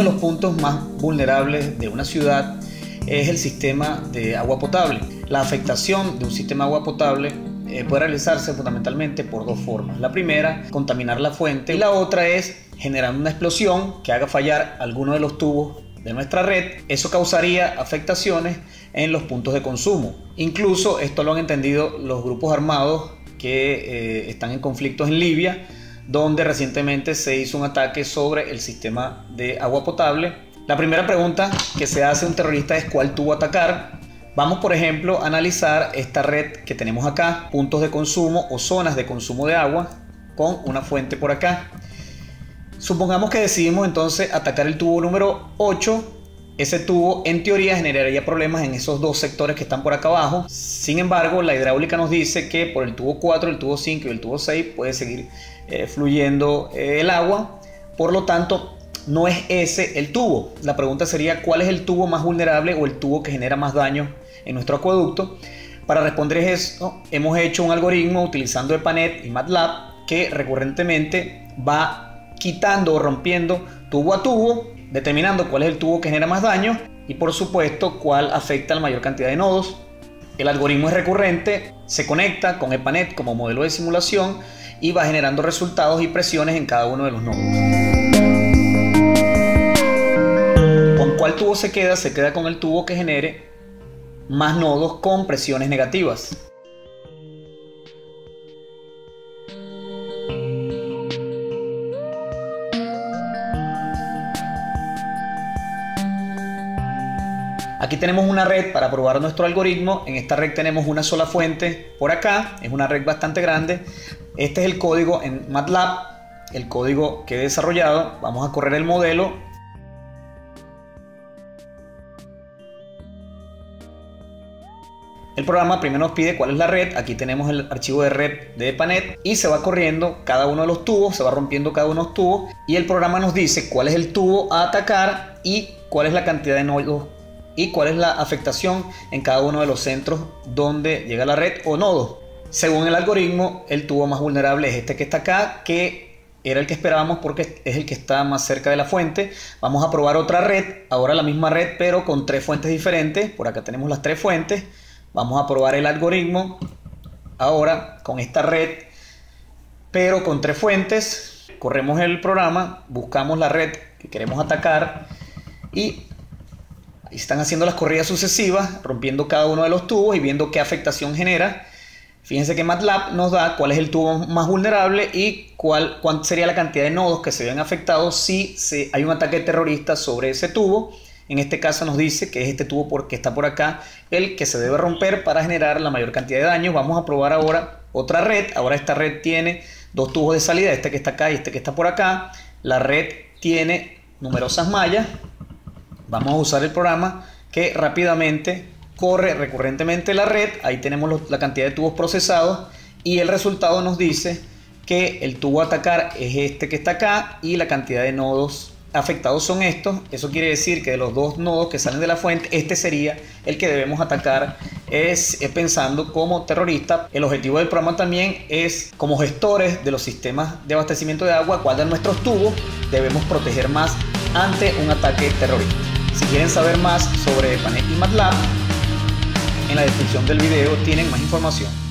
de los puntos más vulnerables de una ciudad es el sistema de agua potable. La afectación de un sistema de agua potable eh, puede realizarse fundamentalmente por dos formas. La primera, contaminar la fuente y la otra es generando una explosión que haga fallar alguno de los tubos de nuestra red. Eso causaría afectaciones en los puntos de consumo. Incluso esto lo han entendido los grupos armados que eh, están en conflictos en Libia, donde recientemente se hizo un ataque sobre el sistema de agua potable. La primera pregunta que se hace un terrorista es cuál tuvo atacar. Vamos, por ejemplo, a analizar esta red que tenemos acá, puntos de consumo o zonas de consumo de agua con una fuente por acá. Supongamos que decidimos entonces atacar el tubo número 8. Ese tubo en teoría generaría problemas en esos dos sectores que están por acá abajo. Sin embargo, la hidráulica nos dice que por el tubo 4, el tubo 5 y el tubo 6 puede seguir eh, fluyendo eh, el agua. Por lo tanto, no es ese el tubo. La pregunta sería cuál es el tubo más vulnerable o el tubo que genera más daño en nuestro acueducto. Para responder eso, hemos hecho un algoritmo utilizando EPANET y MATLAB que recurrentemente va quitando o rompiendo tubo a tubo, determinando cuál es el tubo que genera más daño y por supuesto cuál afecta a la mayor cantidad de nodos. El algoritmo es recurrente, se conecta con EPANET como modelo de simulación y va generando resultados y presiones en cada uno de los nodos. cuál tubo se queda? Se queda con el tubo que genere más nodos con presiones negativas. Aquí tenemos una red para probar nuestro algoritmo. En esta red tenemos una sola fuente por acá. Es una red bastante grande. Este es el código en MATLAB, el código que he desarrollado. Vamos a correr el modelo El programa primero nos pide cuál es la red, aquí tenemos el archivo de red de Panet y se va corriendo cada uno de los tubos, se va rompiendo cada uno de los tubos y el programa nos dice cuál es el tubo a atacar y cuál es la cantidad de nodos y cuál es la afectación en cada uno de los centros donde llega la red o nodo. Según el algoritmo, el tubo más vulnerable es este que está acá, que era el que esperábamos porque es el que está más cerca de la fuente. Vamos a probar otra red, ahora la misma red pero con tres fuentes diferentes. Por acá tenemos las tres fuentes. Vamos a probar el algoritmo ahora con esta red, pero con tres fuentes. Corremos el programa, buscamos la red que queremos atacar y están haciendo las corridas sucesivas, rompiendo cada uno de los tubos y viendo qué afectación genera. Fíjense que MATLAB nos da cuál es el tubo más vulnerable y cuál, cuál sería la cantidad de nodos que se ven afectados si hay un ataque terrorista sobre ese tubo. En este caso nos dice que es este tubo que está por acá el que se debe romper para generar la mayor cantidad de daños. Vamos a probar ahora otra red. Ahora esta red tiene dos tubos de salida, este que está acá y este que está por acá. La red tiene numerosas mallas. Vamos a usar el programa que rápidamente corre recurrentemente la red. Ahí tenemos la cantidad de tubos procesados y el resultado nos dice que el tubo a atacar es este que está acá y la cantidad de nodos afectados son estos. Eso quiere decir que de los dos nodos que salen de la fuente, este sería el que debemos atacar es, pensando como terrorista. El objetivo del programa también es, como gestores de los sistemas de abastecimiento de agua, cuál de nuestros tubos debemos proteger más ante un ataque terrorista. Si quieren saber más sobre Panet y MATLAB, en la descripción del video tienen más información.